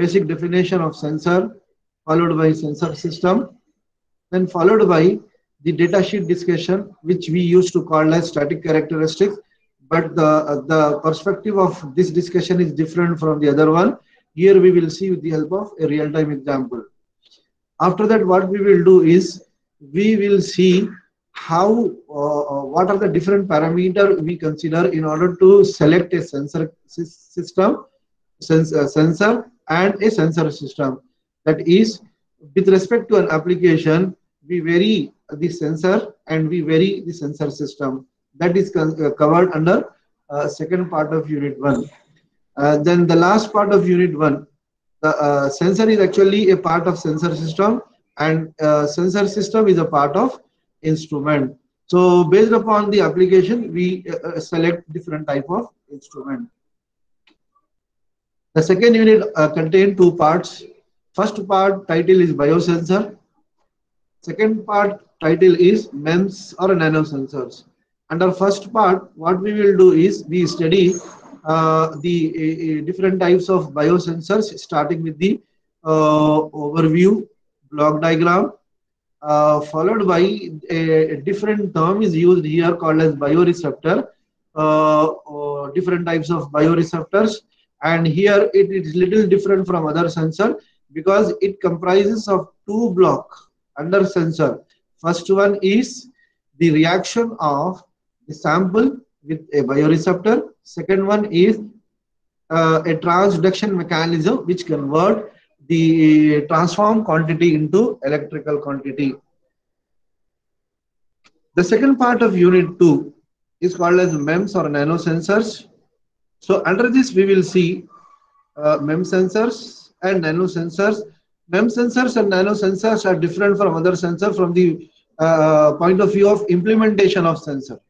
basic definition of sensor, followed by sensor system, then followed by the datasheet discussion, which we used to call as static characteristics. But the, the perspective of this discussion is different from the other one. Here we will see with the help of a real-time example. After that, what we will do is we will see how uh, what are the different parameter we consider in order to select a sensor system uh, sensor and a sensor system that is with respect to an application we vary the sensor and we vary the sensor system. That is uh, covered under uh, second part of unit 1 uh, then the last part of unit 1 the uh, sensor is actually a part of sensor system and uh, sensor system is a part of instrument. So based upon the application we uh, select different type of instrument the second unit uh, contain two parts. First part title is biosensor. Second part title is MEMS or nanosensors. Under first part what we will do is we study uh, the uh, different types of biosensors starting with the uh, overview block diagram uh, followed by a, a, different term is used here called as bioreceptor. Uh, different types of bioreceptors and here it is little different from other sensor because it comprises of two block under sensor first one is the reaction of the sample with a bioreceptor. Second one is uh, a transduction mechanism which convert the transform quantity into electrical quantity. The second part of unit 2 is called as MEMS or nanosensors. So under this we will see uh, MEMS sensors and nano sensors. MEM sensors and nano sensors are different from other sensors from the uh, point of view of implementation of sensor.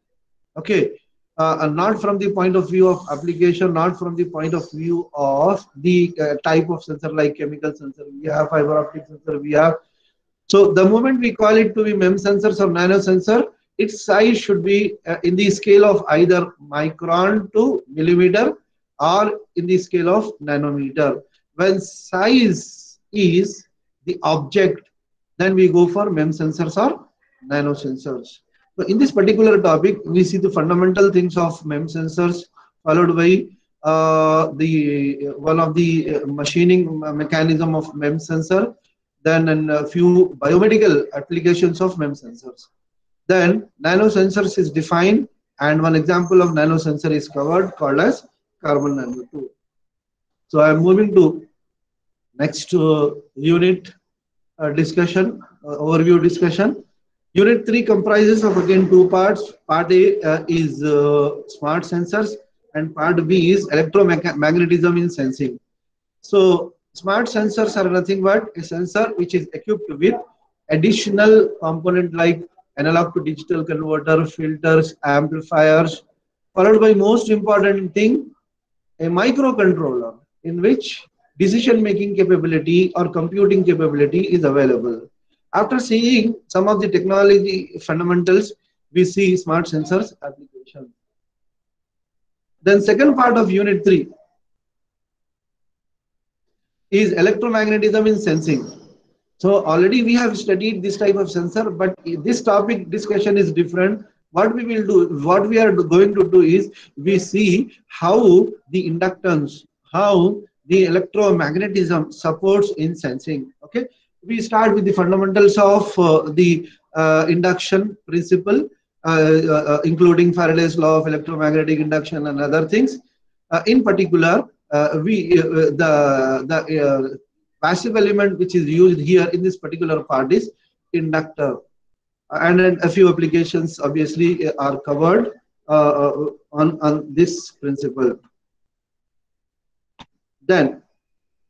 Okay, uh, not from the point of view of application, not from the point of view of the uh, type of sensor like chemical sensor, we have fiber optic sensor, we have. So the moment we call it to be MEM sensors or nano sensor, its size should be uh, in the scale of either micron to millimeter or in the scale of nanometer. When size is the object, then we go for MEM sensors or nano sensors. So in this particular topic, we see the fundamental things of MEM sensors followed by uh, the one of the uh, machining mechanism of MEM sensor, then a few biomedical applications of MEM sensors. Then nano sensors is defined and one example of nano sensor is covered called as carbon nanotube. So I am moving to next uh, unit uh, discussion, uh, overview discussion. Unit 3 comprises of again two parts. Part A uh, is uh, smart sensors and part B is electromagnetism in sensing. So smart sensors are nothing but a sensor which is equipped with additional component like analog to digital converter, filters, amplifiers, followed by most important thing, a microcontroller in which decision making capability or computing capability is available. After seeing some of the technology fundamentals, we see smart sensors application. Then second part of unit 3 is electromagnetism in sensing. So already we have studied this type of sensor, but this topic discussion is different. What we will do, what we are going to do is we see how the inductance, how the electromagnetism supports in sensing. Okay, we start with the fundamentals of uh, the uh, induction principle, uh, uh, uh including Faraday's law of electromagnetic induction and other things. Uh, in particular, we the the passive element which is used here in this particular part is inductor and then a few applications obviously are covered uh, on, on this principle. Then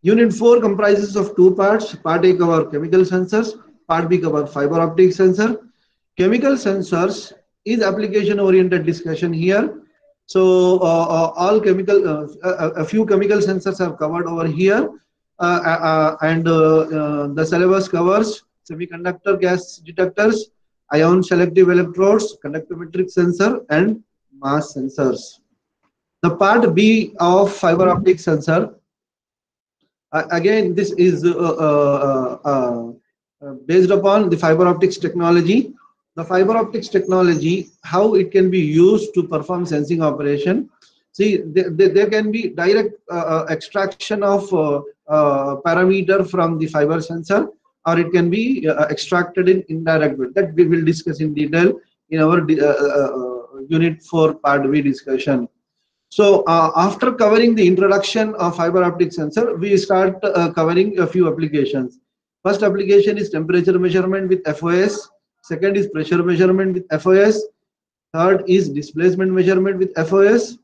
Unit 4 comprises of two parts. Part A cover chemical sensors, part B cover fiber optic sensor. Chemical sensors is application oriented discussion here. So uh, uh, all chemical, uh, a, few chemical sensors are covered over here. Uh, uh, uh, and the syllabus covers semiconductor gas detectors, ion selective electrodes, conductometric sensor and mass sensors. The part B of fiber optic sensor Uh, again, this is uh, uh, based upon the fiber optics technology. The fiber optics technology, how it can be used to perform sensing operation. See, there, there can be direct uh, uh, extraction of uh, parameter from the fiber sensor or it can be extracted in indirect way. That we will discuss in detail in our unit 4 part B discussion. So uh, after covering the introduction of fiber optic sensor, we start uh, covering a few applications. First application is temperature measurement with FOS. Second is pressure measurement with FOS. Third is displacement measurement with FOS.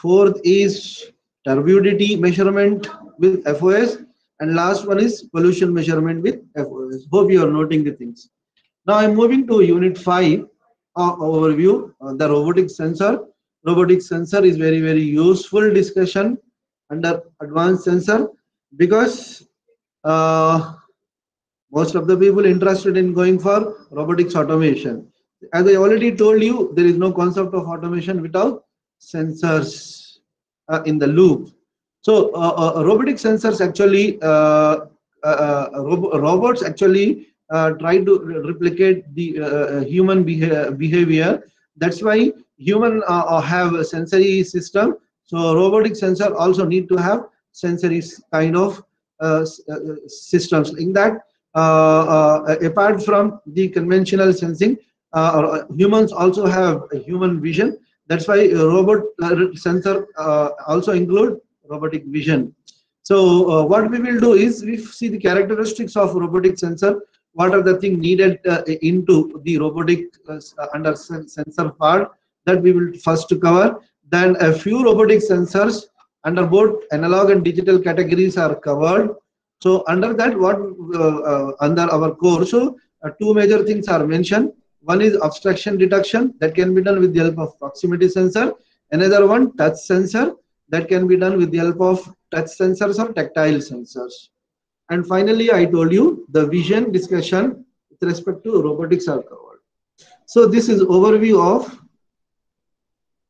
Fourth is turbidity measurement with FOS. And last one is pollution measurement with FOS. Hope you are noting the things. Now I'm moving to unit 5 uh, overview, uh, the robotic sensor robotic sensor is very very useful discussion under advanced sensor because uh, most of the people interested in going for robotics automation as i already told you there is no concept of automation without sensors uh, in the loop. So uh, uh robotic sensors actually uh, uh, uh rob robots actually uh, try to replicate the human beha behavior. That's why human have a sensory system. So robotic sensor also need to have sensory kind of systems. In that apart from the conventional sensing humans also have human vision that's why uh, robot uh, sensor uh, also include robotic vision so what we will do is we see the characteristics of robotic sensor what are the things needed into the robotic under sensor part that we will first cover. Then a few robotic sensors under both analog and digital categories are covered. So under that, what uh, uh, under our course, so uh, two major things are mentioned. One is obstruction detection that can be done with the help of proximity sensor. Another one, touch sensor that can be done with the help of touch sensors or tactile sensors. And finally, I told you the vision discussion with respect to robotics are covered. So this is overview of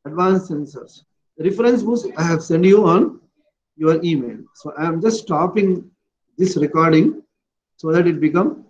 advanced sensors. Reference books I have sent you on your email. So I am just stopping this recording so that it become